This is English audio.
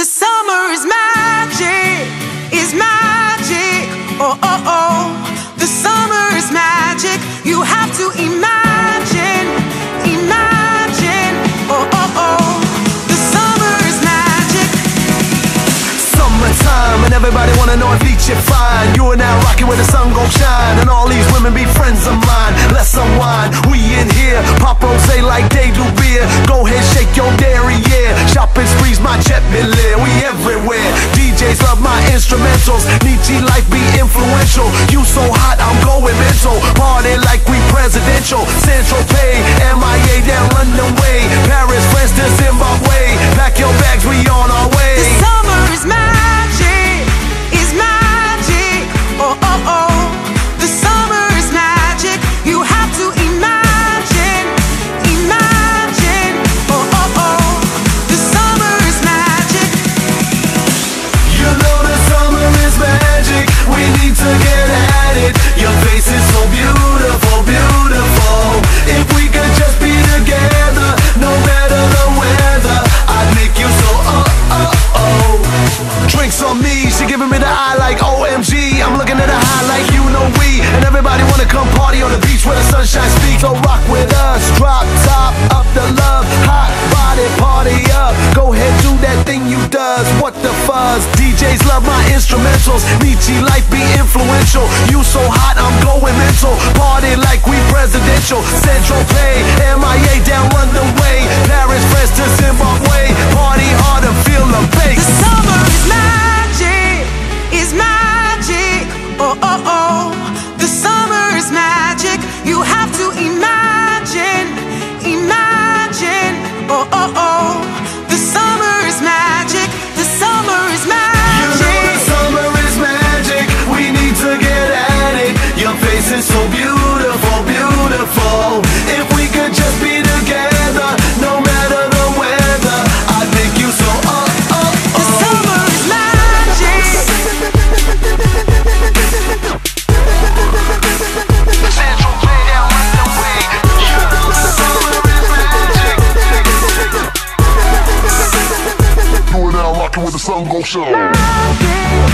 The summer is magic, is magic. Oh, oh, oh. The summer is magic. You have to imagine, imagine. Oh, oh, oh. The summer is magic. Summertime, and everybody wanna know if each you're fine. You and I rocking where the sun gon' shine, and all these women be friends of mine. Let's unwind. We in here, pop rose like they do be. close. DG life be influential. You so hot, I'm going mental. Party like we presidential. Central instrumentals. Nietzsche life be influential. You so hot, I'm going mental. Party like we presidential. Central Pay, MIA down Run the Way, Paris. Não.